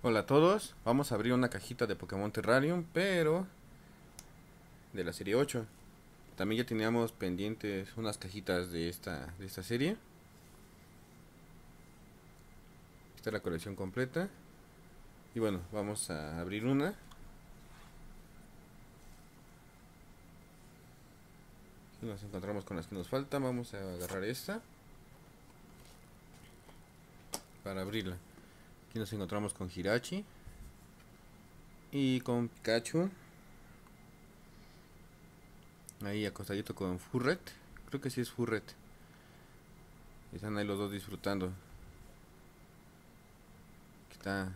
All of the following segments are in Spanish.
Hola a todos, vamos a abrir una cajita de Pokémon Terrarium, pero de la serie 8. También ya teníamos pendientes unas cajitas de esta, de esta serie. Esta es la colección completa. Y bueno, vamos a abrir una. Nos encontramos con las que nos faltan. Vamos a agarrar esta. Para abrirla. Aquí nos encontramos con Hirachi. Y con Pikachu. Ahí acostadito con Furret. Creo que sí es Furret. Están ahí los dos disfrutando. Aquí está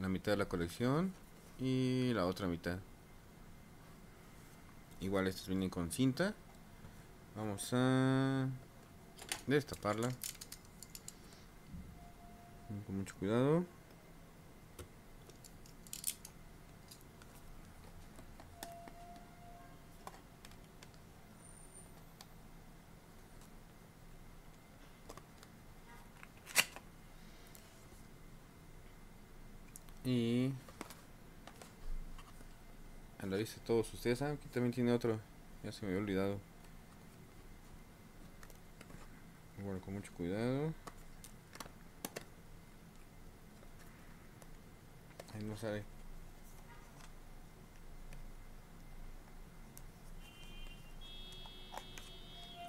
la mitad de la colección. Y la otra mitad. Igual estos vienen con cinta. Vamos a destaparla. Con mucho cuidado. Y a la todos ustedes. Ah, aquí también tiene otro. Ya se me había olvidado. Bueno, con mucho cuidado. No sale.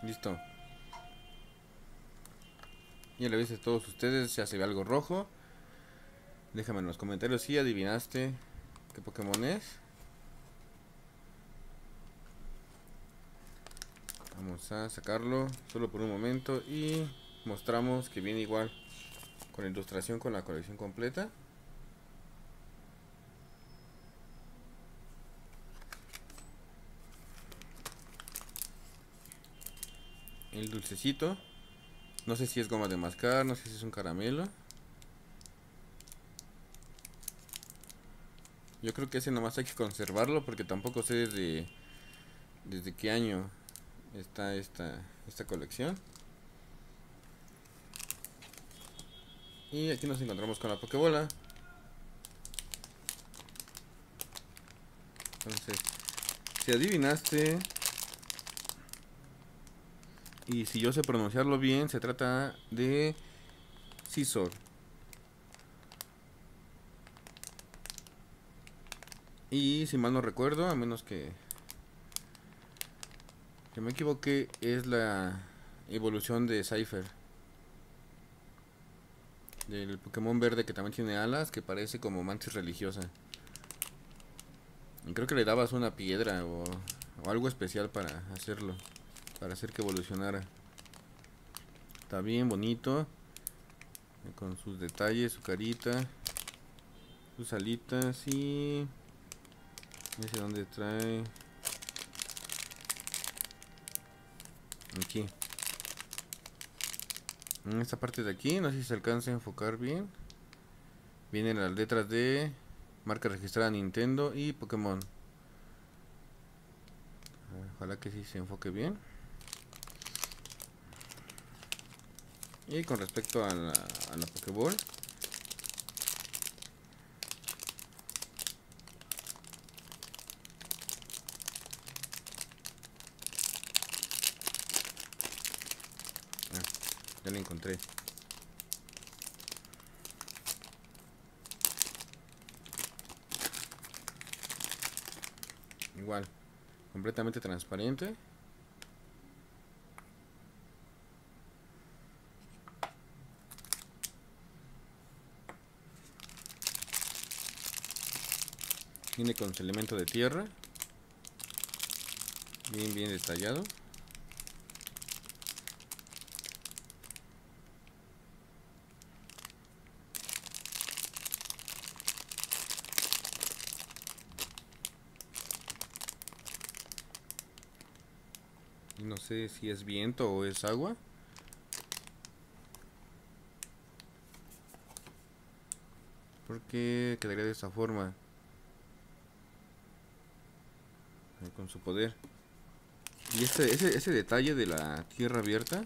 Listo. Y a la vez todos ustedes ya se ve algo rojo. Déjame en los comentarios si adivinaste qué Pokémon es. Vamos a sacarlo solo por un momento y mostramos que viene igual con ilustración con la colección completa. El dulcecito. No sé si es goma de mascar, no sé si es un caramelo. Yo creo que ese nomás hay que conservarlo porque tampoco sé desde, desde qué año está esta, esta colección. Y aquí nos encontramos con la Pokébola. Entonces, si adivinaste y si yo sé pronunciarlo bien, se trata de Scizor. Y si mal no recuerdo, a menos que me equivoque, es la evolución de Cypher. Del Pokémon verde que también tiene alas, que parece como mantis religiosa. Creo que le dabas una piedra o algo especial para hacerlo. Para hacer que evolucionara. Está bien bonito. Con sus detalles, su carita. Sus alitas y... No sé dónde trae... Aquí. En esta parte de aquí, no sé si se alcanza a enfocar bien. Vienen las letras de marca registrada Nintendo y Pokémon. Ojalá que sí se enfoque bien. Y con respecto a la, a Pokéball. Ya la encontré. Igual, completamente transparente. Viene con su elemento de tierra. Bien, bien detallado. No sé si es viento o es agua. Porque quedaría de esta forma. Con su poder. Y este, ese, ese detalle de la tierra abierta.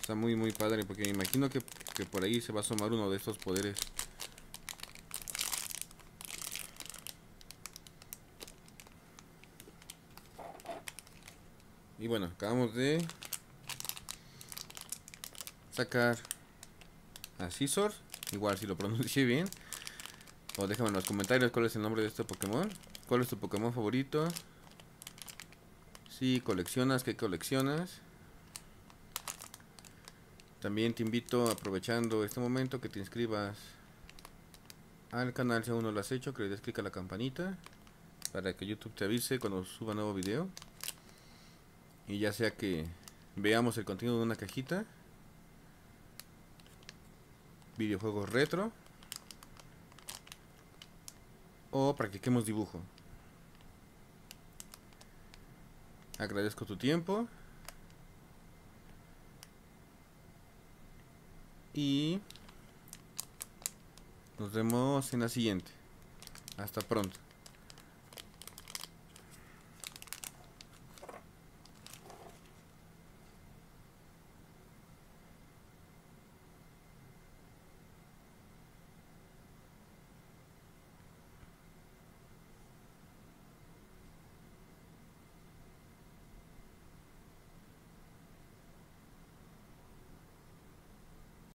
Está muy muy padre porque me imagino que, que por ahí se va a asomar uno de estos poderes. Y bueno, acabamos de sacar a Scizor. Igual si lo pronuncié bien. O déjame en los comentarios cuál es el nombre de este Pokémon. ¿Cuál es tu Pokémon favorito? Si coleccionas, ¿qué coleccionas? También te invito, aprovechando este momento, que te inscribas al canal si aún no lo has hecho, que le des clic a la campanita para que YouTube te avise cuando suba nuevo video. Y ya sea que veamos el contenido de una cajita, videojuegos retro o practiquemos dibujo. Agradezco tu tiempo. Y nos vemos en la siguiente. Hasta pronto.